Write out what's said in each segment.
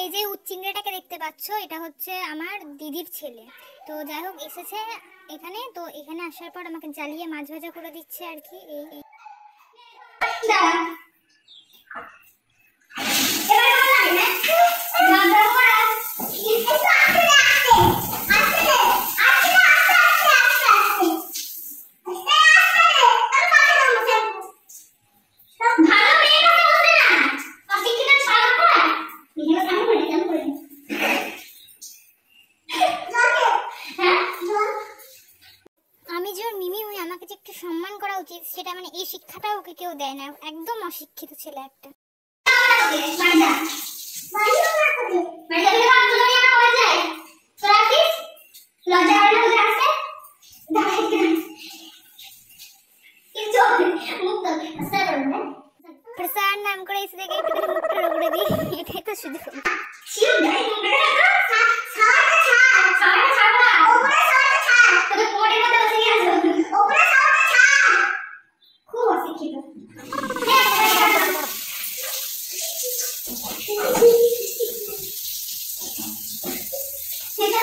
এই যে উচ্চিংড়াটাকে দেখতে পাচ্ছ, এটা হচ্ছে আমার দিদির ছেলে তো যাই হোক, এসেছে এখানে, তো এখানে আসার পর আমাকে জ্বালিয়ে মাছ ভাজা করে দিচ্ছে আর কি, এই। আমি যে ওর মিমি হই আমাকে যে একটু সম্মান করা উচিত সেটা মানে এই শিক্ষাটা ওকে কেউ দেয় না? একদম অশিক্ষিত ছেলে একটা। নাম করে এসে দিই। এটাই তো শুধু সেটা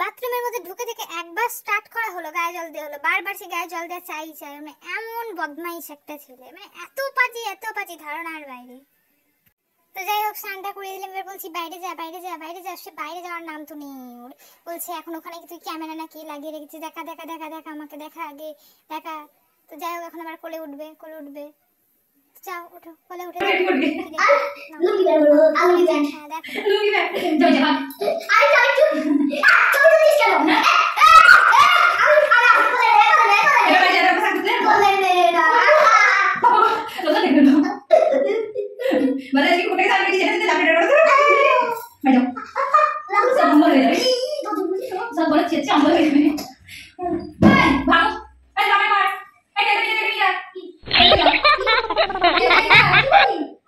বাথরুমের মধ্যে ঢুকে থেকে একবার স্টার্ট করা হলো গায়ে জল দেওয়া হলো। বারবার সে গায়ে জল দেওয়া চাই চাই মানে এমন বদমাইশ একটা ছেলে মানে এত পাজি এত পাজি ধারণার বাইরে। তো যাই হোক স্নানটা করে দিলাম এবার বলছি বাইরে যা বাইরে যা বাইরে যা। সে বাইরে যাওয়ার নাম তো নেই ওর। বলছে এখন ওখানে কি তুই ক্যামেরা নাকি লাগিয়ে রেখেছি দেখা দেখা দেখা দেখা আমাকে দেখা আগে দেখা। তো যাই হোক এখন আবার কোলে উঠবে কোলে উঠবে। যাও ওঠো কোলে উঠে बेटी चले थे लापे डरो बैठ जाओ सब अंबर गए सब बोले अच्छे अच्छे अंबर गए भागो अरे लापे मार अरे तेरे तेरे यार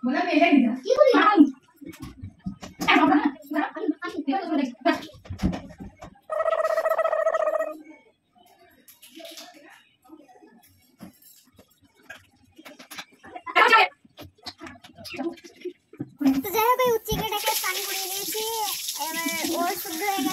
बोला मेरे नहीं था की बोली हाँ হয়ে গেছে